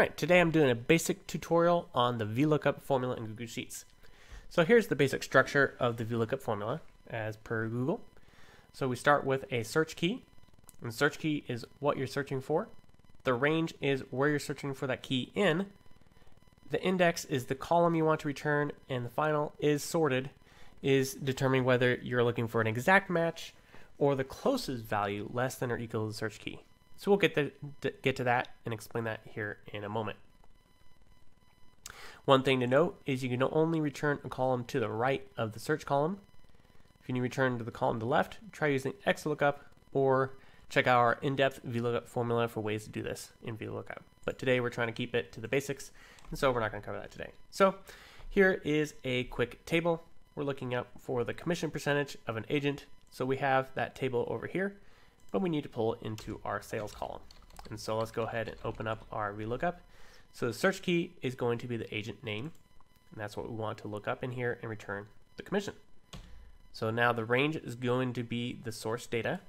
Alright, today I'm doing a basic tutorial on the VLOOKUP formula in Google Sheets. So here's the basic structure of the VLOOKUP formula as per Google. So we start with a search key, and search key is what you're searching for. The range is where you're searching for that key in. The index is the column you want to return, and the final is sorted, is determining whether you're looking for an exact match or the closest value less than or equal to the search key. So we'll get to, get to that and explain that here in a moment. One thing to note is you can only return a column to the right of the search column. If you need to return to the column to the left, try using XLOOKUP or check out our in-depth VLOOKUP formula for ways to do this in VLOOKUP. But today we're trying to keep it to the basics, and so we're not going to cover that today. So here is a quick table. We're looking up for the commission percentage of an agent. So we have that table over here but we need to pull it into our sales column. And so let's go ahead and open up our VLOOKUP. So the search key is going to be the agent name, and that's what we want to look up in here and return the commission. So now the range is going to be the source data,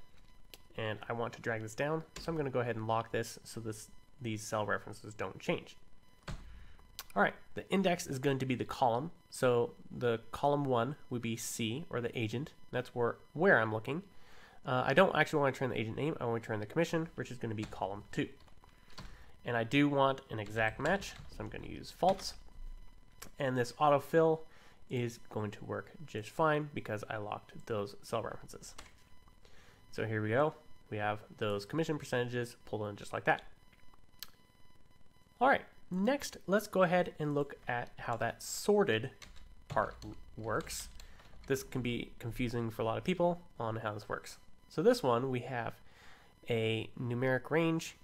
and I want to drag this down, so I'm going to go ahead and lock this so this these cell references don't change. All right, the index is going to be the column, so the column one would be C, or the agent. That's where, where I'm looking. Uh, I don't actually want to turn the agent name. I want to turn the commission, which is going to be column 2. And I do want an exact match, so I'm going to use false. And this autofill is going to work just fine because I locked those cell references. So here we go. We have those commission percentages pulled in just like that. All right, next, let's go ahead and look at how that sorted part works. This can be confusing for a lot of people on how this works. So this one, we have a numeric range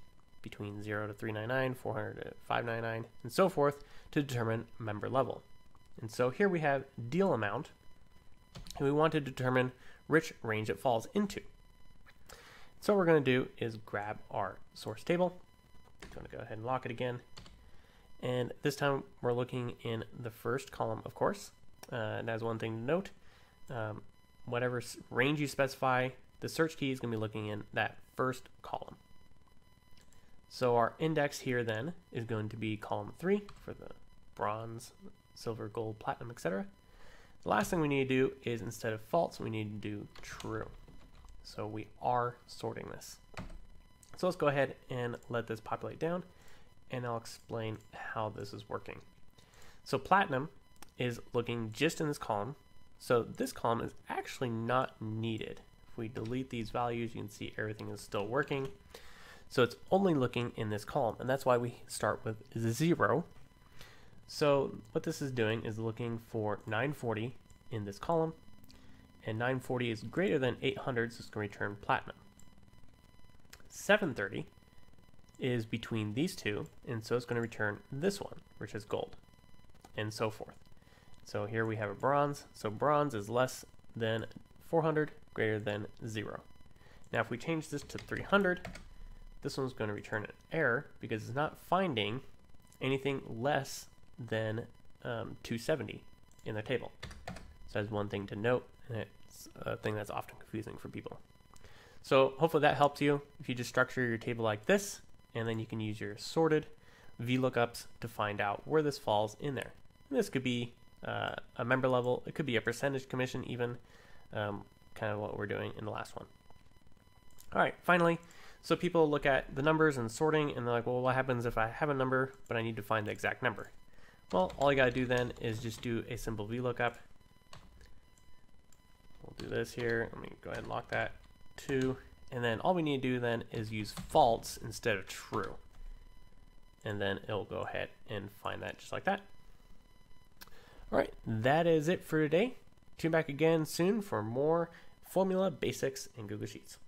between 0 to 399, 400 to 599, and so forth to determine member level. And so here we have deal amount, and we want to determine which range it falls into. So what we're going to do is grab our source table. I'm going to go ahead and lock it again. And this time we're looking in the first column, of course. Uh, and that's one thing to note. Um, whatever range you specify, the search key is going to be looking in that first column. So our index here then is going to be column 3 for the bronze, silver, gold, platinum, etc. The last thing we need to do is instead of false, we need to do true. So we are sorting this. So let's go ahead and let this populate down and I'll explain how this is working. So platinum is looking just in this column. So this column is actually not needed we delete these values, you can see everything is still working. So it's only looking in this column, and that's why we start with zero. So what this is doing is looking for 940 in this column, and 940 is greater than 800, so it's going to return platinum. 730 is between these two, and so it's going to return this one, which is gold, and so forth. So here we have a bronze, so bronze is less than 400, greater than 0. Now if we change this to 300, this one's going to return an error because it's not finding anything less than um, 270 in the table. So that's one thing to note, and it's a thing that's often confusing for people. So hopefully that helps you if you just structure your table like this, and then you can use your sorted VLOOKUPs to find out where this falls in there. And this could be uh, a member level, it could be a percentage commission even, um, kind of what we're doing in the last one. All right, finally, so people look at the numbers and sorting, and they're like, well, what happens if I have a number, but I need to find the exact number? Well, all you got to do then is just do a simple VLOOKUP. We'll do this here. Let me go ahead and lock that. Two. And then all we need to do then is use false instead of true. And then it'll go ahead and find that just like that. All right, that is it for today. Tune back again soon for more formula basics and Google Sheets.